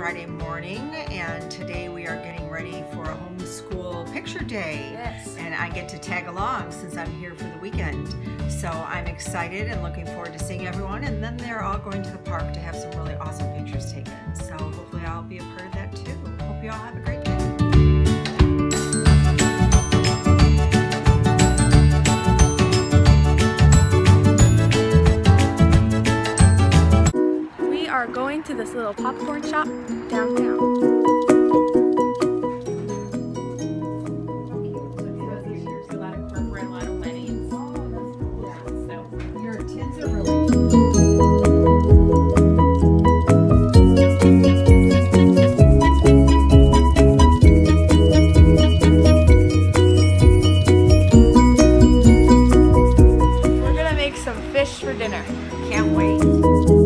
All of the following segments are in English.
Friday morning, and today we are getting ready for a homeschool picture day. Yes. And I get to tag along since I'm here for the weekend. So I'm excited and looking forward to seeing everyone, and then they're all going to the park to have some really awesome pictures taken. So going to this little popcorn shop downtown. Fish for dinner. can't wait.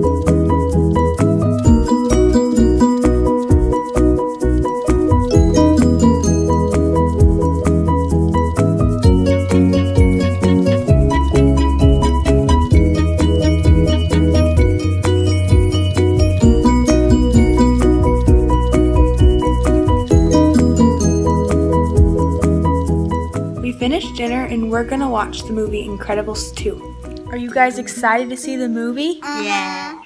Finished dinner and we're gonna watch the movie Incredibles 2. Are you guys excited to see the movie? Yeah.